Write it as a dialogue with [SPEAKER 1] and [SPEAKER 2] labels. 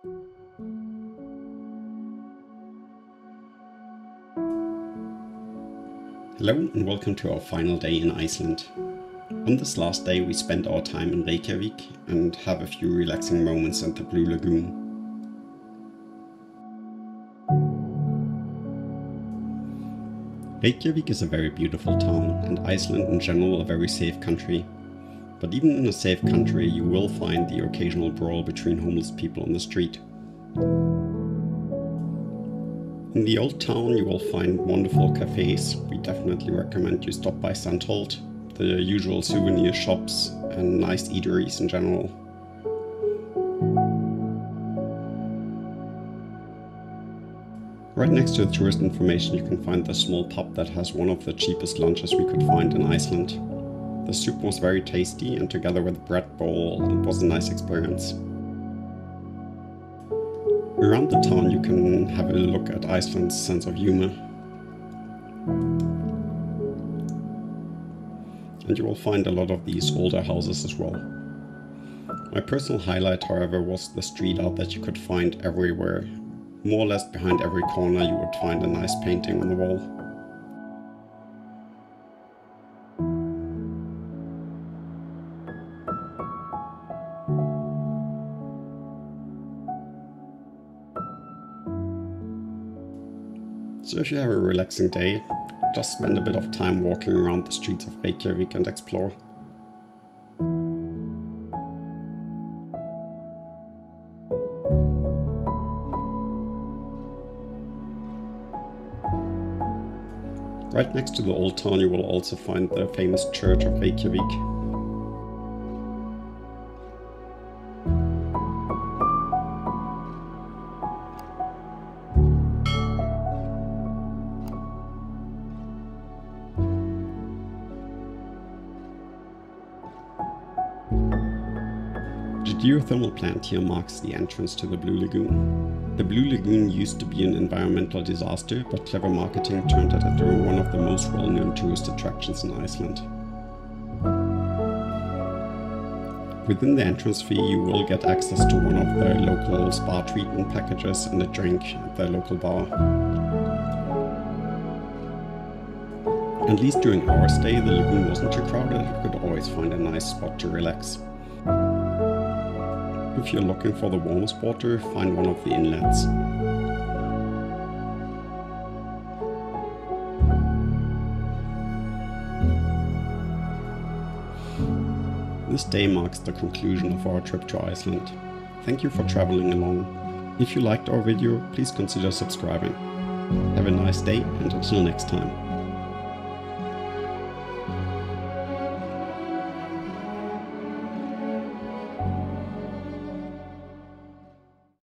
[SPEAKER 1] Hello and welcome to our final day in Iceland. On this last day we spend our time in Reykjavik and have a few relaxing moments at the Blue Lagoon. Reykjavik is a very beautiful town and Iceland in general a very safe country. But even in a safe country you will find the occasional brawl between homeless people on the street. In the old town you will find wonderful cafes. We definitely recommend you stop by Sandholt, the usual souvenir shops and nice eateries in general. Right next to the tourist information you can find the small pub that has one of the cheapest lunches we could find in Iceland. The soup was very tasty and together with the bread bowl it was a nice experience. Around the town you can have a look at Iceland's sense of humor. And you will find a lot of these older houses as well. My personal highlight however was the street art that you could find everywhere. More or less behind every corner you would find a nice painting on the wall. So if you have a relaxing day, just spend a bit of time walking around the streets of Reykjavik and explore. Right next to the old town you will also find the famous church of Reykjavik. Geothermal plant here marks the entrance to the Blue Lagoon. The Blue Lagoon used to be an environmental disaster, but clever marketing turned it into one of the most well-known tourist attractions in Iceland. Within the entrance fee you will get access to one of the local spa treatment packages and a drink at the local bar. At least during our stay the lagoon wasn't too crowded, you could always find a nice spot to relax. If you're looking for the warmest water, find one of the inlets. This day marks the conclusion of our trip to Iceland. Thank you for traveling along. If you liked our video, please consider subscribing. Have a nice day and until next time.